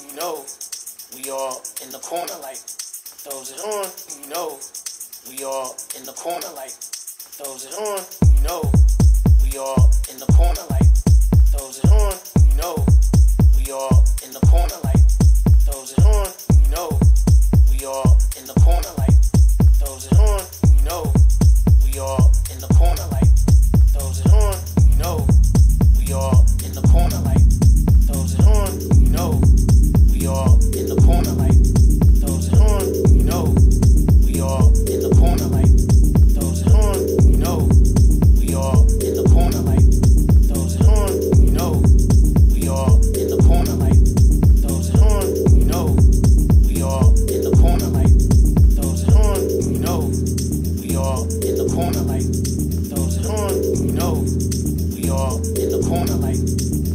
you know we are in the corner like throws it on, you know we are in the corner like throws it on, you know we are in the corner like all in the corner like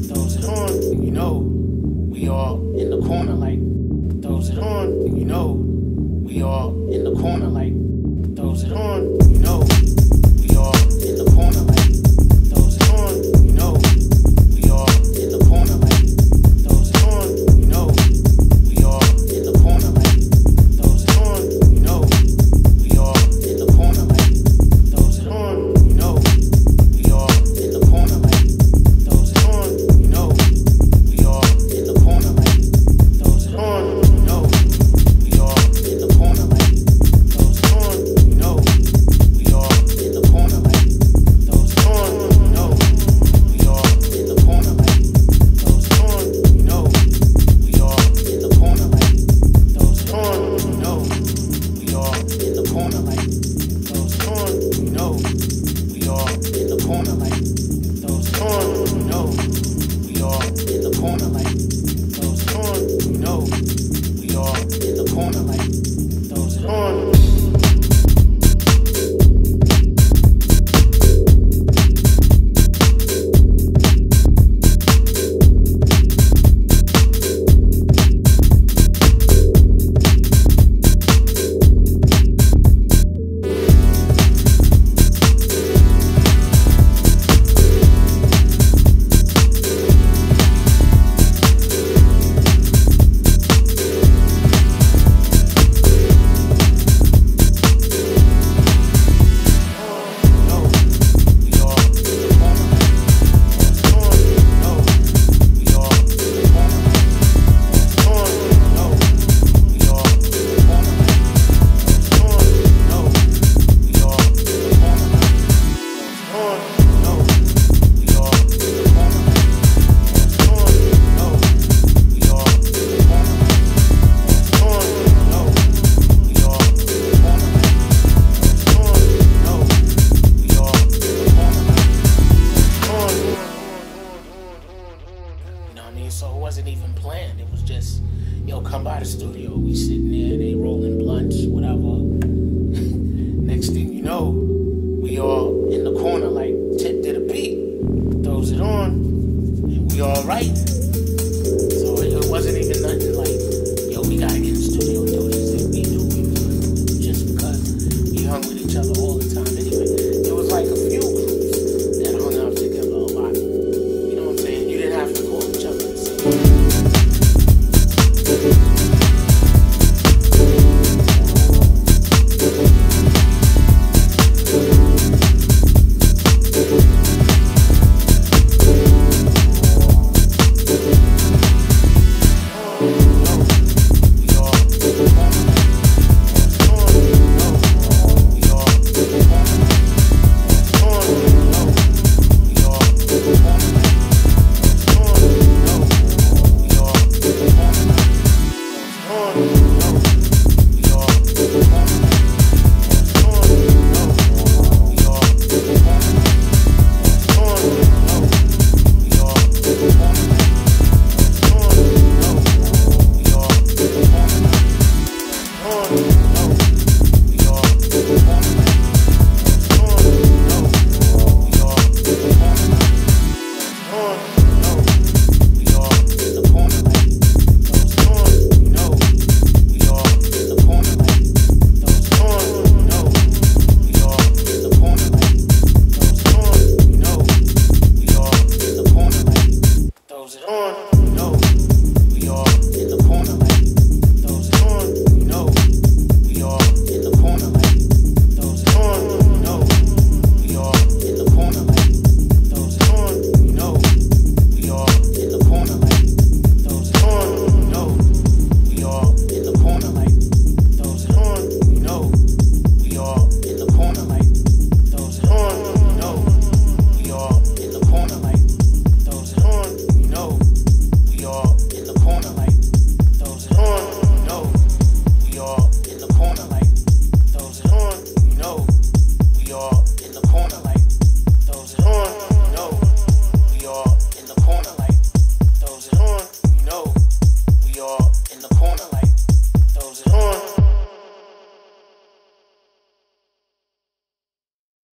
throws it on, you know. We all in the corner like throws it on, you know. We all in the corner like throws it on. corner like goes it on.